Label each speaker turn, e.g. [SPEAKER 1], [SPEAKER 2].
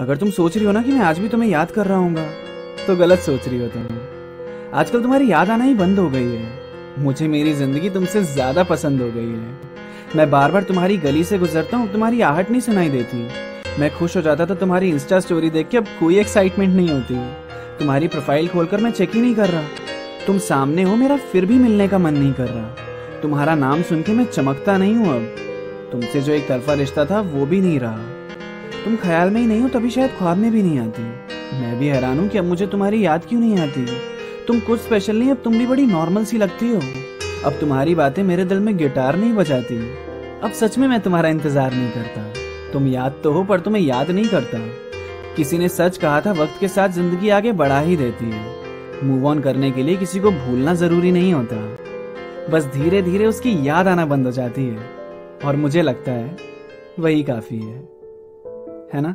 [SPEAKER 1] अगर तुम सोच रही हो ना कि मैं आज भी तुम्हें याद कर रहा हूँ तो गलत सोच रही हो तुम। आजकल तुम्हारी याद आना ही बंद हो गई है। मुझे मेरी ज़िंदगी तुमसे ज़्यादा पसंद हो गई है। मैं बार बार तुम्हारी गली से गुजरता हूँ, तुम्हारी आहट नहीं सुनाई देती। मैं खुश हो जाता तो तुम्हारी इंस्टा स्टोरी देख के अब कोई एक्साइटमेंट नहीं होती। तुम्हारी प्रोफ़ाइल खोलकर मैं चेक ही नहीं कर रहा। तुम सामने हो, मेरा फिर भी मिलने का मन नहीं कर रहा। तुम्हारा नाम सुन के मैं चमकता नहीं हूँ अब। तुमसे जो एक तरफा रिश्ता था, वो भी नहीं रहा। तुम ख्याल में ही नहीं हो, तभी शायद ख्वाब में भी नहीं आती। मैं भी हैरान हूँ कि अब मुझे तुम्हारी याद क्यों नहीं आती? तुम कुछ स्पेशल नहीं, अब तुम भी बड़ी नॉर्मल सी लगती हो। अब तुम्हारी बातें मेरे दिल में गिटार नहीं बजाती। अब सच में मैं तुम्हारा इंतज़ार नहीं करता। तुम याद तो हो, पर तुम्हें याद नहीं करता। किसी ने सच कहा था, वक्त के साथ ज़िंदगी आगे बढ़ा ही देती है। मूव ऑन करने के लिए किसी को भूलना ज़रूरी नहीं होता। बस धीरे धीरे उसकी याद आना बंद हो जाती है। और मुझे लगता है, वही काफ़ी है। है ना